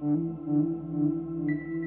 Música